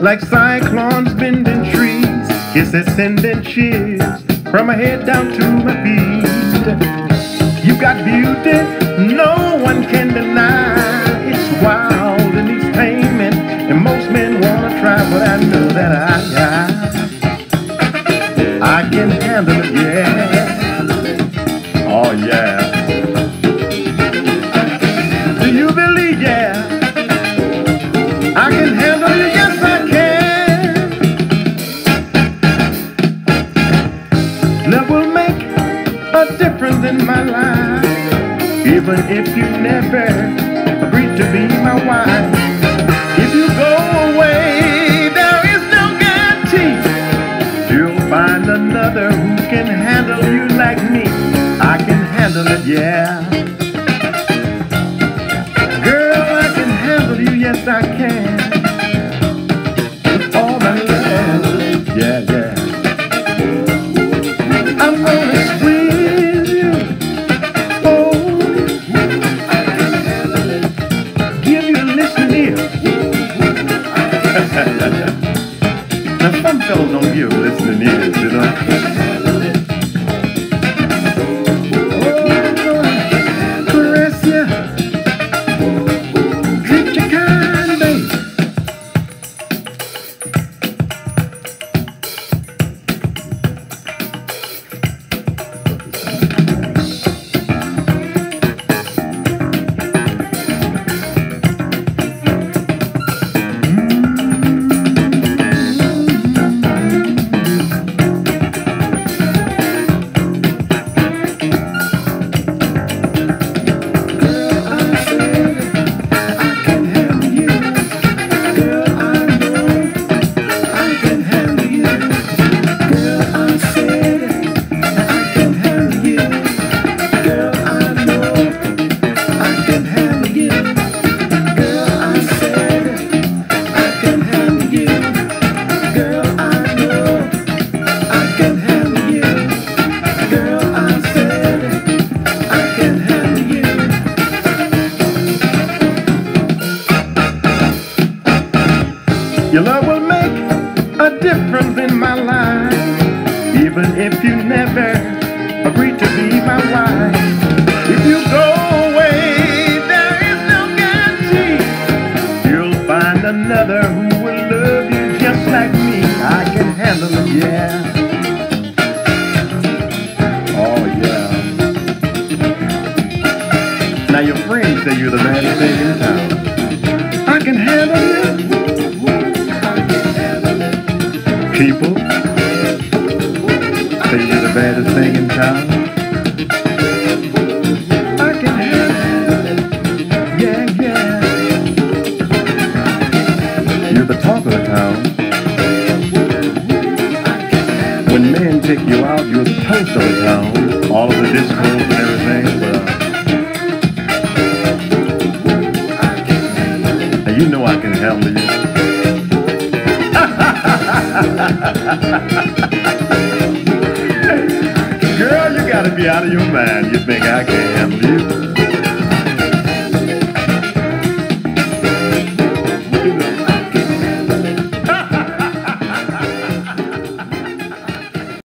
like cyclones bending trees. Kisses sending chills from my head down to my feet. You got beauty, no one can deny. It's wild and it's taming, and most men wanna try, but I know that I, I, I can handle it, yeah. Oh yeah. A difference in my life, even if you never agreed to be my wife. If you go away, there is no guarantee you'll find another who can handle you like me. I can handle it, yeah. Fellas don't give listening ears, you know. Your love will make a difference in my life, even if you never agree to be my wife. If you go away, there is no guarantee you'll find another who will love you just like me. I can handle it, yeah. Oh yeah. Now your friends say you're the baddest thing in town. People say you're the baddest thing in town. I can handle. Yeah, yeah. You're the talk of the town. When men take you out, you're the toast of the town. All of the discos and everything. Well, you know I can handle you. Girl, you gotta be out of your mind. You think I can't handle you?